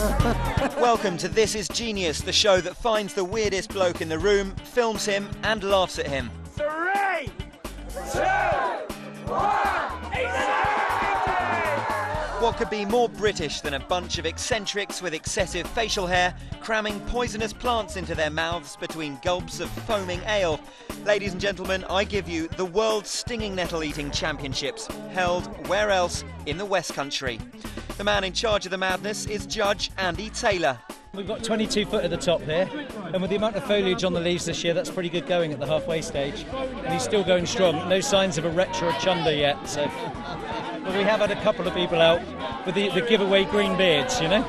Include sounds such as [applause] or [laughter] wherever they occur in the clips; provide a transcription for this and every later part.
[laughs] Welcome to This Is Genius, the show that finds the weirdest bloke in the room, films him, and laughs at him. Three, What could be more British than a bunch of eccentrics with excessive facial hair cramming poisonous plants into their mouths between gulps of foaming ale? Ladies and gentlemen, I give you the World Stinging Nettle Eating Championships, held where else? In the West Country. The man in charge of the madness is Judge Andy Taylor. We've got 22 foot at the top here, and with the amount of foliage on the leaves this year, that's pretty good going at the halfway stage. And he's still going strong. No signs of a or chunder yet, so. But we have had a couple of people out with the, the giveaway green beards, you know?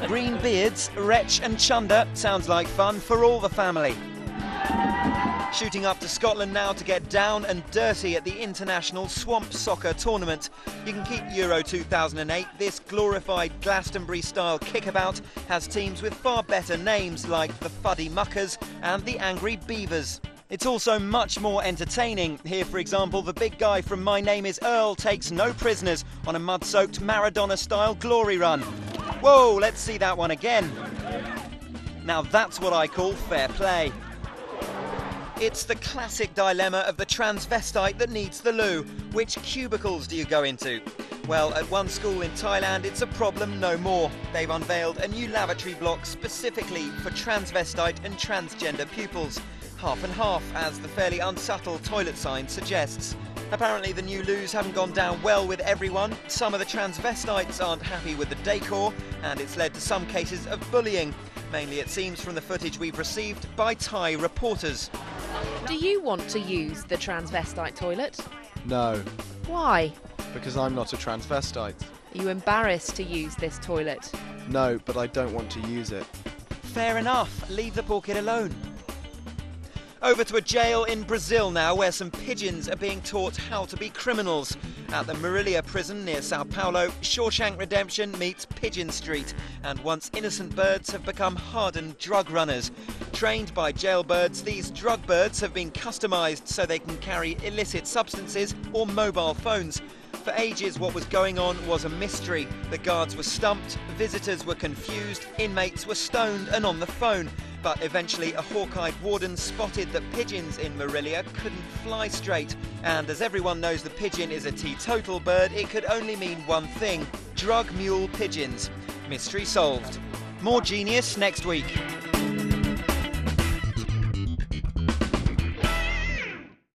[laughs] Green beards, Retch and Chunder sounds like fun for all the family. Shooting up to Scotland now to get down and dirty at the International Swamp Soccer Tournament. You can keep Euro 2008. This glorified Glastonbury style kickabout has teams with far better names like the Fuddy Muckers and the Angry Beavers. It's also much more entertaining. Here, for example, the big guy from My Name is Earl takes no prisoners on a mud soaked Maradona style glory run. Whoa, let's see that one again. Now that's what I call fair play. It's the classic dilemma of the transvestite that needs the loo. Which cubicles do you go into? Well, at one school in Thailand, it's a problem no more. They've unveiled a new lavatory block specifically for transvestite and transgender pupils. Half and half, as the fairly unsubtle toilet sign suggests. Apparently, the new loos haven't gone down well with everyone. Some of the transvestites aren't happy with the decor, and it's led to some cases of bullying. Mainly, it seems, from the footage we've received by Thai reporters. Do you want to use the transvestite toilet? No, Why? because I'm not a transvestite. Are you embarrassed to use this toilet? No, but I don't want to use it. Fair enough, leave the poor kid alone. Over to a jail in Brazil now, where some pigeons are being taught how to be criminals. At the Marilia prison near Sao Paulo, Shawshank Redemption meets Pigeon Street, and once innocent birds have become hardened drug runners. Trained by jailbirds, these drug birds have been customised so they can carry illicit substances or mobile phones. For ages, what was going on was a mystery. The guards were stumped, visitors were confused, inmates were stoned and on the phone. But eventually, a hawk-eyed warden spotted that pigeons in Marilia couldn't fly straight. And as everyone knows the pigeon is a teetotal bird, it could only mean one thing drug mule pigeons. Mystery solved. More genius next week.